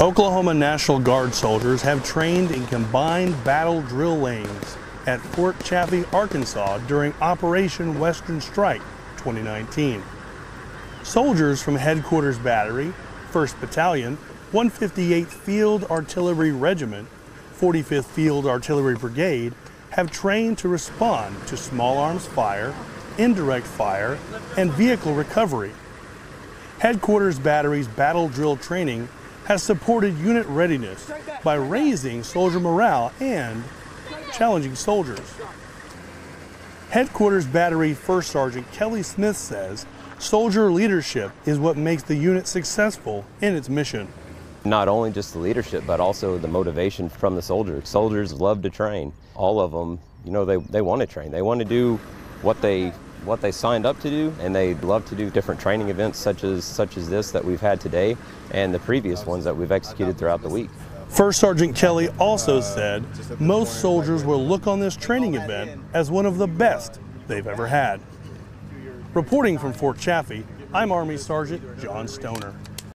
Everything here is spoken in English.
Oklahoma National Guard soldiers have trained in combined battle drill lanes at Fort Chaffee, Arkansas during Operation Western Strike 2019. Soldiers from Headquarters Battery, 1st Battalion, 158th Field Artillery Regiment, 45th Field Artillery Brigade have trained to respond to small arms fire, indirect fire, and vehicle recovery. Headquarters Battery's battle drill training has supported unit readiness by raising soldier morale and challenging soldiers. Headquarters Battery First Sergeant Kelly Smith says soldier leadership is what makes the unit successful in its mission. Not only just the leadership, but also the motivation from the soldiers. Soldiers love to train. All of them, you know, they, they want to train. They want to do what they what they signed up to do, and they love to do different training events such as such as this that we've had today, and the previous ones that we've executed throughout the week. First Sergeant Kelly also said most soldiers will look on this training event as one of the best they've ever had. Reporting from Fort Chaffee, I'm Army Sergeant John Stoner.